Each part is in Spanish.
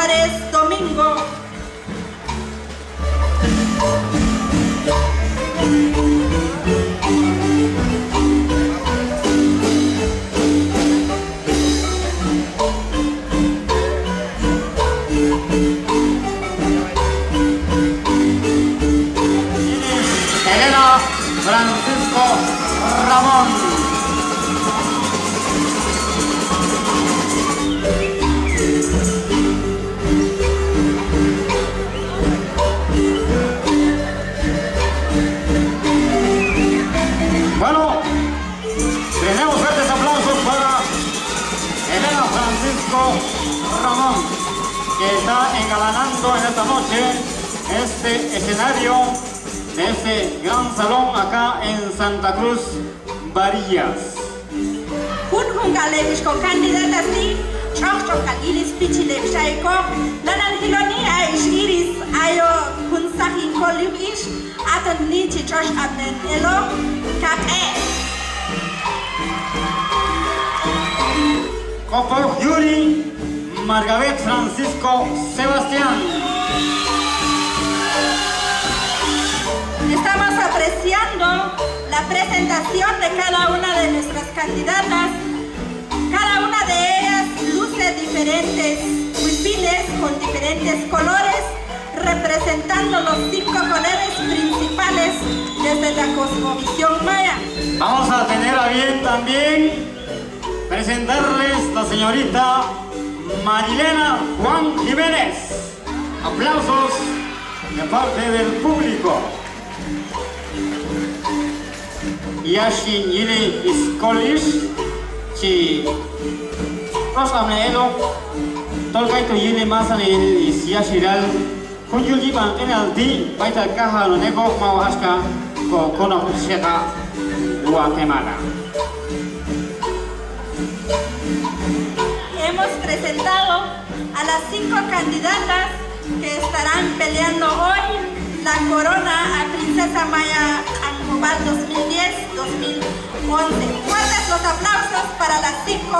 Juárez Domingo. Francisco que está engalanando en esta noche este escenario de este gran salón acá en Santa Cruz, ni Margaret Francisco Sebastián. Estamos apreciando la presentación de cada una de nuestras candidatas. Cada una de ellas luce diferentes huipiles con diferentes colores, representando los cinco colores principales desde la cosmovisión maya. Vamos a tener a bien también presentarles la señorita Marilena Juan Jiménez. Aplausos de parte del público. Yashin Yili Iskolish, chi Ros Amneelo, Tolkai to Yili Masan is Yashiral, Kunjuli Ban Enaldi, Baita Kaha Nonego Mawaska, Ko Kono Sheka, Guatemala. Presentado a las cinco candidatas que estarán peleando hoy la corona a Princesa Maya Angobal 2010-2011. Fuertes los aplausos para las cinco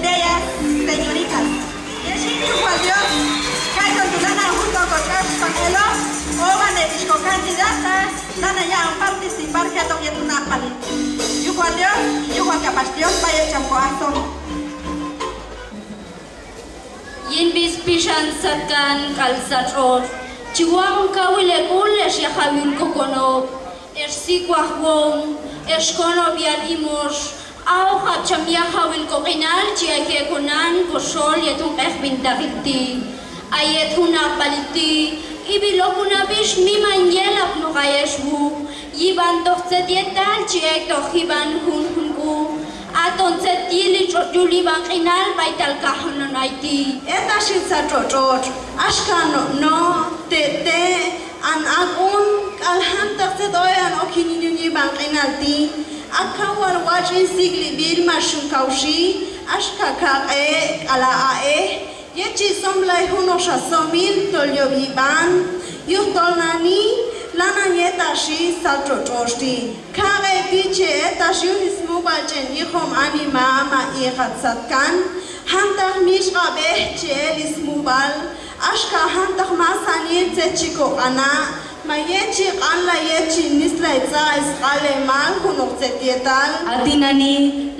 bellas señoritas. Yeshin Yuhualios, Kaito Tulana junto con Josh Pangelo, Oban de Disco Candidatas, Nana ya a participar que toque una palit. Yuhualios y Yuhuacapastión, Vaya Champoazo. ين بس بيشان سكان كالساتور تيوان كاويل كولش يا خاويل كوكونو ارسي كوهوم اشكونو بيان ايموش او خاب شم يا خاويل كوكينال تي اكي كونان كوشول يتون اخ بن داغيتي ايتون اقبالتي ibi lokuna bish miman yelap no gaeshu iban doxtetietan chiek to hiban hun hun Atunci tonse tili chojuli mai baital kahno aici. eta shinsa chochot ashkano nu te te an agun alhan tase doyan okinyuni vaginal ti. Akawar wachin sigli bil mashun kaushi ashka kae ala ae yechi somlai huno shasomil tolyo vivan yutolnani lana yeta shi salto toshti kare biche eta shi muba chen yikhom ani mama i khatsatkan hamtar mishra beh chel ismubal ashka hamtar masani tsechiko ana ma yechi qalla yechi nisla itza isqale mal kunoqtsetietal atinani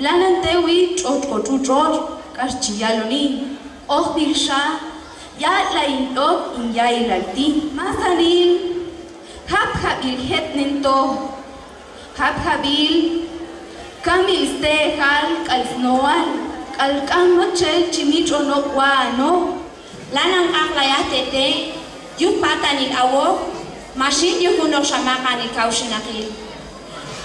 lanantewi chotqotuchor Oh bilsha. ya la indok inyailalti masanil Habhabilhet ninto. Habhabil, kamilste hal kalfnoan, kalkamo chel chimicho no guano. Lanang ang layatete, yung patanin awo, masin yung hunok shamakan ikaw sinakil.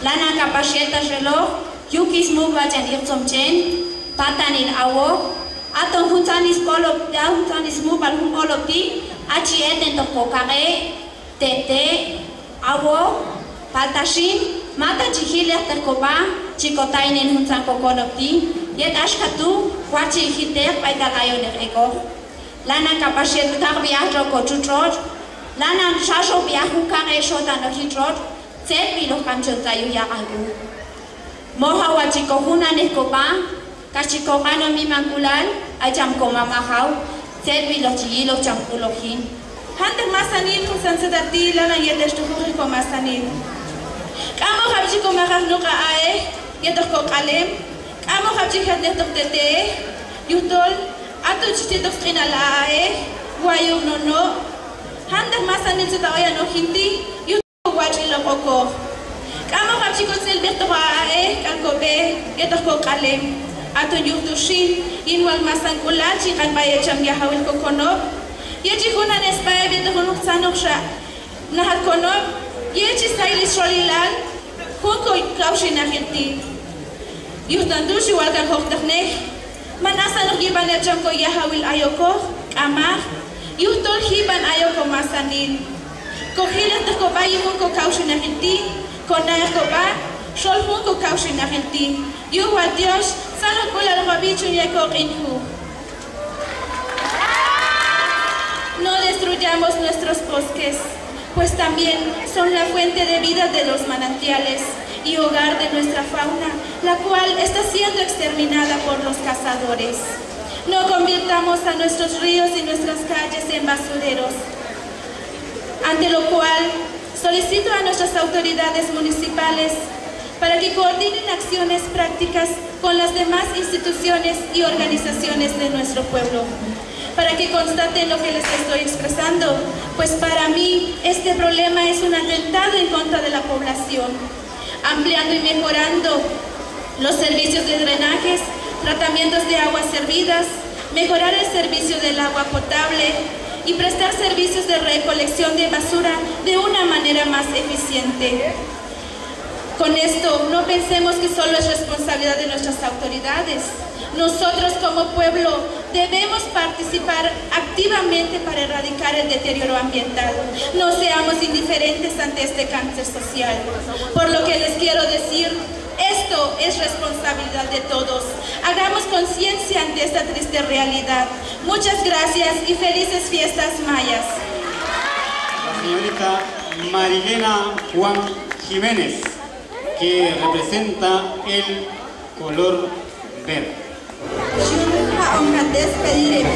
Lanang kapasyeta silo, yung kismo ba dyan irtom chen, patanin awo, atong huntanis polop, huntanis mubal hun polop di, achi eten to pokare, tete, abo, faltasin, mata txihile azterko ba, txikotainen huntzanko konopti, jet askatu, huatxe egiteak baita laionek eko. Lana kapasietutak biharroko txutrot, lana sasok biharukan esotan okitrot, zer bilo kantzion zaiu. Moha hua txiko hunan eko ba, kaxiko gano mimangulan, aitxamko mamahau, zer. هندر مسانين خسنس تدي لنا يدش تفوقي كم مسانين كامو خبجي كم مخاف نوكا آي يدخ كو قلم كامو خبجي خد نتخ تدي يوتول أتو تشتي دفقين على آي وايوم نونو هندر مسانين تتاويا نو هندي يوتول واجل لقوكو كامو خبجي كم سيل بيخ تخوا آي كالكو بي يدخ كو قلم أتو يوتو شين ينوال مسان كلاتي كان بايا جم يحاول كو كنوب יג'י חונן אספאי ודהונו קצנו קשה. נהקונו יג'י סיילי שולילן חוקו קאושי נחלתי. יוטנדו שוולקן חוק תכנך מנסה נוגיבן את ג'נקו יהוויל איוקו אמר יוטול היבן איוקו מסנין. Cogila ta coba y munco causa na genti, con na coba, sol munco causa na genti. Yo wa Dios, salo kula lo mabicho ya ko inhu. No destruyamos nuestros bosques, pues también son la fuente de vida de los manantiales y hogar de nuestra fauna, la cual está siendo exterminada por los cazadores. No convirtamos a nuestros ríos y nuestras calles en basureros, ante lo cual solicito a nuestras autoridades municipales para que coordinen acciones prácticas con las demás instituciones y organizaciones de nuestro pueblo para que constaten lo que les estoy expresando, pues para mí este problema es un atentado en contra de la población, ampliando y mejorando los servicios de drenajes, tratamientos de aguas servidas, mejorar el servicio del agua potable y prestar servicios de recolección de basura de una manera más eficiente. Con esto, no pensemos que solo es responsabilidad de nuestras autoridades. Nosotros como pueblo debemos participar activamente para erradicar el deterioro ambiental. No seamos indiferentes ante este cáncer social. Por lo que les quiero decir, esto es responsabilidad de todos. Hagamos conciencia ante esta triste realidad. Muchas gracias y felices fiestas mayas. La señorita Marilena Juan Jiménez, que representa el color verde. para despedir